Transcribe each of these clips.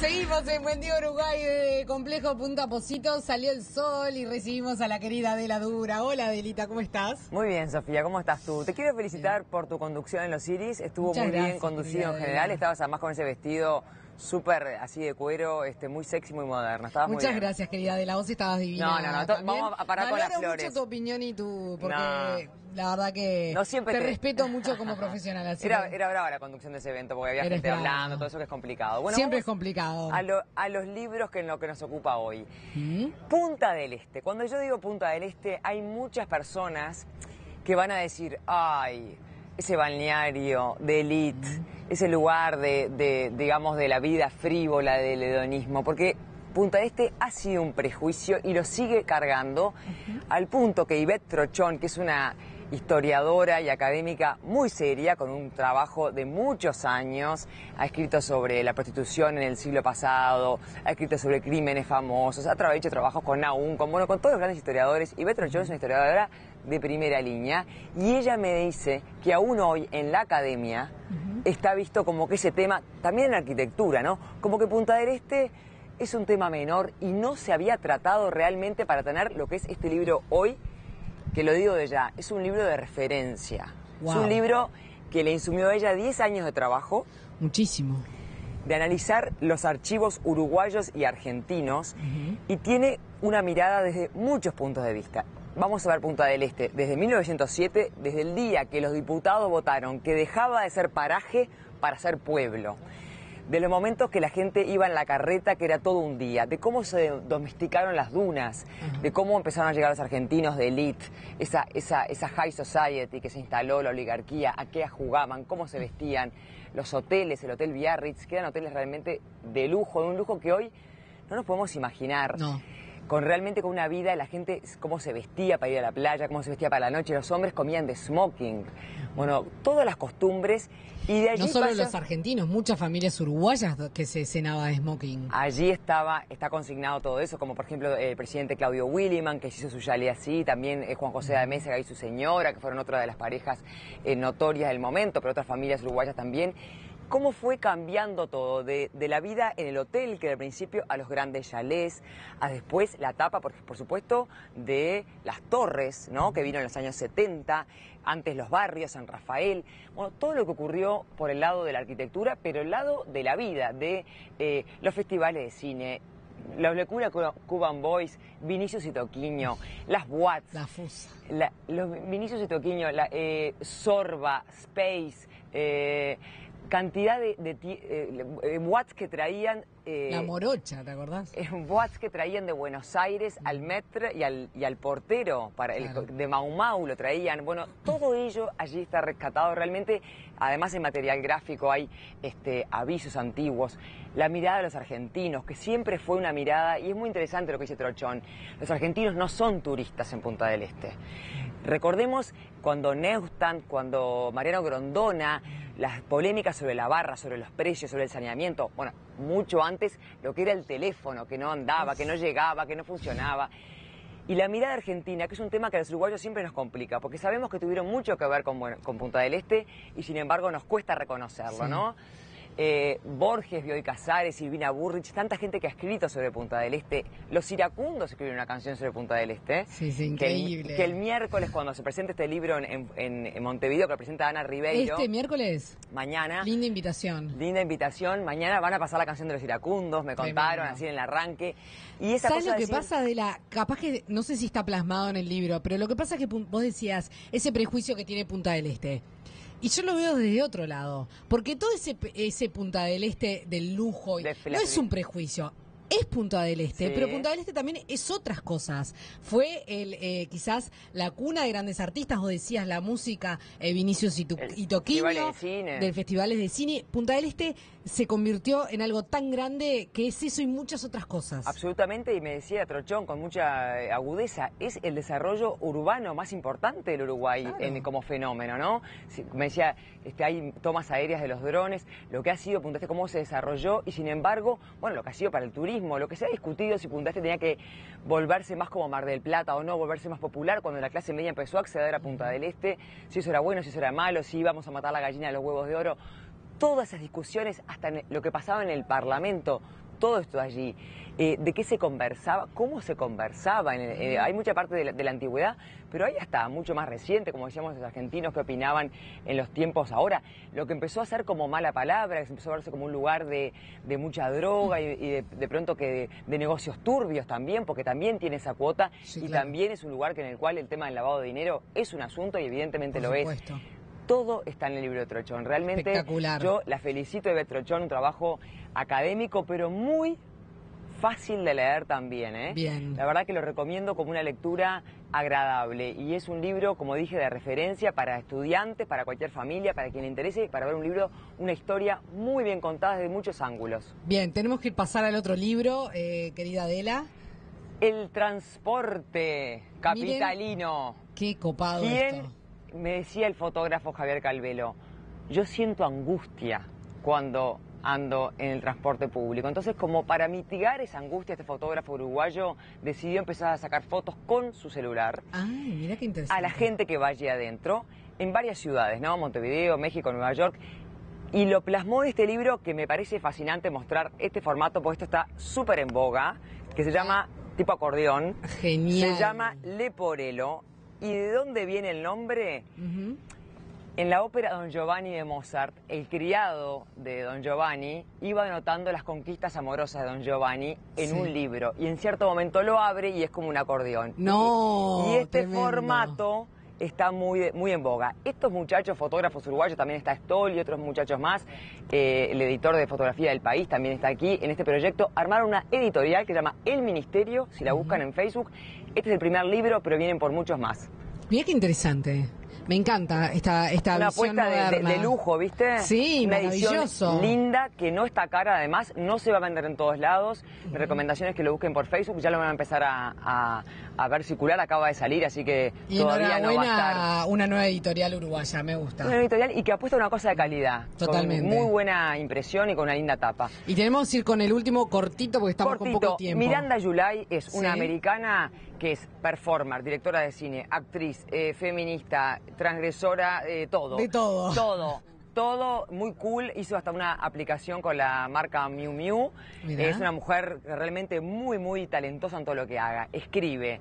Seguimos en Buen Día Uruguay de Complejo Punta Posito. Salió el sol y recibimos a la querida Adela Dura. Hola Adelita, ¿cómo estás? Muy bien, Sofía, ¿cómo estás tú? Te quiero felicitar por tu conducción en los Iris. Estuvo Muchas muy bien conducido en general. Estabas además con ese vestido súper así de cuero, este, muy sexy, muy moderno. Estabas Muchas gracias, querida Adela. Vos estabas divina. No, no, no, vamos a parar con las flores. mucho tu opinión y tu... Porque No. la verdad que No siempre te, te- respeto mucho como profesional. Así Era, que era brava la conducción de ese evento porque había Eres gente brava. hablando, todo eso que es complicado. Bueno, siempre es complicado. a, lo- a los libros que en lo que nos ocupa hoy. ¿Mm? Punta del Este. Cuando yo digo Punta del Este, hay muchas personas que van a decir, ay, ese balneario de élite, ese lugar de, de, digamos, de la vida frívola del hedonismo, porque Punta Este ha sido un prejuicio y lo sigue cargando al punto que Ivette Trochón, que es una historiadora y académica muy seria, con un trabajo de muchos años. Ha escrito sobre la prostitución en el siglo pasado, ha escrito sobre crímenes famosos, ha hecho trabajos con Naum, con, bueno, con todos los grandes historiadores. Y Betro es una historiadora de primera línea. Y ella me dice que aún hoy en la academia está visto como que ese tema, también en arquitectura, ¿no? Como que Punta del Este es un tema menor y no se había tratado realmente para tener lo que es este libro hoy que lo digo de ya, es un libro de referencia. Es un libro que le insumió a ella 10 años de trabajo Muchísimo. de analizar los archivos uruguayos y argentinos y tiene una mirada desde muchos puntos de vista. Vamos a ver Punta del Este. Desde 1907, desde el día que los diputados votaron que dejaba de ser paraje para ser pueblo. De los momentos que la gente iba en la carreta, que era todo un día, de cómo se domesticaron las dunas, de cómo empezaron a llegar los argentinos de elite, esa, esa, esa high society que se instaló, la oligarquía, a qué jugaban, cómo se vestían, los hoteles, el Hotel Biarritz, que eran hoteles realmente de lujo, de un lujo que hoy no nos podemos imaginar. No. Con realmente con una vida, la gente, cómo se vestía para ir a la playa, cómo se vestía para la noche, los hombres comían de smoking. Bueno, todas las costumbres. Y de allí No solo pasa- los argentinos, muchas familias uruguayas que se cenaba de smoking. Allí estaba, está consignado todo eso, como por ejemplo el presidente Claudio Williman, que hizo su yale así, también eh, Juan José de Mesa y su señora, que fueron otra de las parejas eh, notorias del momento, pero otras familias uruguayas también. ¿Cómo fue cambiando todo? De, de la vida en el hotel, que al principio a los grandes chalés, a después la etapa, por, por supuesto, de las torres, ¿no? que vino en los años 70, antes los barrios, San Rafael, bueno, todo lo que ocurrió por el lado de la arquitectura, pero el lado de la vida, de eh, los festivales de cine, la locura Cu- Cuban Boys, Vinicius y Toquiño, las Watts, La fusa. la- los Vinicius y Toquiño, la, eh, Sorba, Space, eh, cantidad de, de eh, eh, Watts que traían... eh, La morocha, ¿te acordás? eh, Watts que traían de Buenos Aires al metro y al, y al portero, para el, de Mau Mau lo traían. Bueno, todo ello allí está rescatado realmente. Además en material gráfico hay este, avisos antiguos. La mirada de los argentinos, que siempre fue una mirada, y es muy interesante lo que dice Trochón, los argentinos no son turistas en Punta del Este. Recordemos cuando Neustadt, cuando Mariano Grondona, las polémicas sobre la barra, sobre los precios, sobre el saneamiento, bueno, mucho antes lo que era el teléfono, que no andaba, que no llegaba, que no funcionaba. Y la mirada argentina, que es un tema que a los uruguayos siempre nos complica, porque sabemos que tuvieron mucho que ver con, con Punta del Este y sin embargo nos cuesta reconocerlo, Sí. ¿no? Eh, Borges, Bioy Casares, Silvina Burrich, tanta gente que ha escrito sobre Punta del Este. Los iracundos escribieron una canción sobre Punta del Este. Sí, sí, Que el- increíble. Que el, miércoles, cuando se presente este libro en, en- en Montevideo, que lo presenta Ana Ribeiro, Este miércoles, mañana. linda invitación. Linda invitación. Mañana van a pasar la canción de los iracundos, me contaron Tremendo. así en el arranque. Y esa ¿Sabes cosa lo que decir- pasa de la... Capaz que, no sé si está plasmado en el libro, pero lo que pasa es que vos decías, ese prejuicio que tiene Punta del Este. Y yo lo veo desde otro lado, porque todo ese, ese Punta del Este del lujo y- De no es un prejuicio. Es Punta del Este, Sí. pero Punta del Este también es otras cosas. Fue el eh, quizás la cuna de grandes artistas, vos decías la música, eh, Vinicius y, y de del festivales de cine. Punta del Este se convirtió en algo tan grande que es eso y muchas otras cosas. Absolutamente, y me decía Trochón con mucha eh, agudeza, es el desarrollo urbano más importante del Uruguay Claro. en- como fenómeno, ¿no? Me decía, este, hay tomas aéreas de los drones, lo que ha sido Punta Este, cómo se desarrolló, y sin embargo, bueno, lo que ha sido para el turismo, lo que se ha discutido si Punta Este tenía que volverse más como Mar del Plata o no, volverse más popular, cuando la clase media empezó a acceder a Punta del Este, si eso era bueno, si eso era malo, si íbamos a matar la gallina de los huevos de oro. todas esas discusiones, hasta lo que pasaba en el Parlamento, todo esto allí. Eh, de qué se conversaba, cómo se conversaba. Eh, hay mucha parte de la, antigüedad, pero hay hasta mucho más reciente, como decíamos los argentinos que opinaban en los tiempos ahora. Lo que empezó a ser como mala palabra, que se empezó a verse como un lugar de, mucha droga y, de, pronto que de, negocios turbios también, porque también tiene esa cuota y también es un lugar que en el cual el tema del lavado de dinero es un asunto y evidentemente lo es todo está en el libro de Trochón. Realmente yo la felicito de Trochón, un trabajo académico, pero muy fácil de leer también. ¿eh? Bien. La verdad que lo recomiendo como una lectura agradable y es un libro, como dije, de referencia para estudiantes, para cualquier familia, para quien le interese, para ver un libro, una historia muy bien contada desde muchos ángulos. Bien, tenemos que pasar al otro libro, eh, querida Adela. El transporte capitalino. qué copado ¿Quién me decía el fotógrafo Javier Calvelo, yo siento angustia cuando ando en el transporte público. Entonces, como para mitigar esa angustia, este fotógrafo uruguayo decidió empezar a sacar fotos con su celular. Ay, mira qué interesante. A la gente que va allí adentro, en varias ciudades, ¿no? Montevideo, México, Nueva York. Y lo plasmó en este libro que me parece fascinante mostrar este formato, porque esto está súper en boga, que se llama tipo acordeón. Genial. Se llama Leporelo ¿Y de dónde viene el nombre? En la ópera Don Giovanni de Mozart, el criado de Don Giovanni iba anotando las conquistas amorosas de Don Giovanni en un libro y en cierto momento lo abre y es como un acordeón. No. Y, este formato está muy, muy en boga. Estos muchachos, fotógrafos uruguayos, también está Stoll y otros muchachos más, eh, el editor de fotografía del país también está aquí en este proyecto, armaron una editorial que se llama El Ministerio, si la buscan en Facebook. Este es el primer libro, pero vienen por muchos más. Mira qué interesante. Me encanta esta, esta Una apuesta de, lujo, ¿viste? Sí, Una maravilloso. linda, que no está cara, además, no se va a vender en todos lados. Mi recomendación es que lo busquen por Facebook, ya lo van a empezar a, a, ver circular, acaba de salir, así que todavía no va a estar. una nueva editorial uruguaya, me gusta. Una editorial y que apuesta una cosa de calidad. Totalmente. Con muy buena impresión y con una linda tapa. Y tenemos que ir con el último cortito porque estamos con poco tiempo. Miranda Yulay es una americana que es performer, directora de cine, actriz, eh, feminista, transgresora, eh, todo. De todo. Todo. Todo muy cool, hizo hasta una aplicación con la marca Miu Miu. Es una mujer realmente muy, muy talentosa en todo lo que haga. Escribe,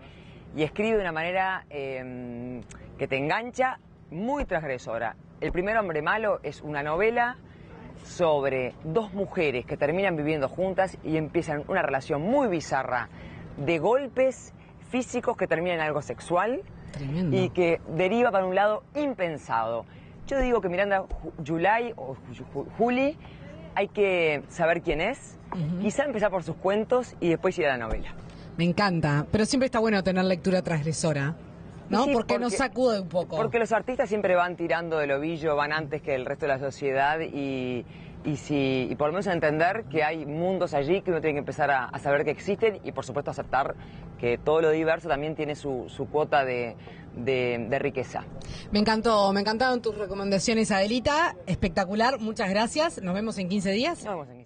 y escribe de una manera em, que te engancha, muy transgresora. El primer hombre malo es una novela sobre dos mujeres que terminan viviendo juntas y empiezan una relación muy bizarra de golpes físicos que terminan en algo sexual y que deriva para un lado impensado. Yo digo que Miranda Yulay o Juli hay que saber quién es, quizá empezar por sus cuentos y después ir a la novela. Me encanta, pero siempre está bueno tener lectura transgresora. ¿No? porque, nos sacude un poco. Porque los artistas siempre van tirando del ovillo, van antes que el resto de la sociedad y, y, si, y por lo menos entender que hay mundos allí que uno tiene que empezar a, saber que existen y por supuesto aceptar que todo lo diverso también tiene su, su cuota de, de, riqueza. Me encantó, me encantaron tus recomendaciones, Adelita. Espectacular, muchas gracias. Nos vemos en 15 días. Nos vemos en 15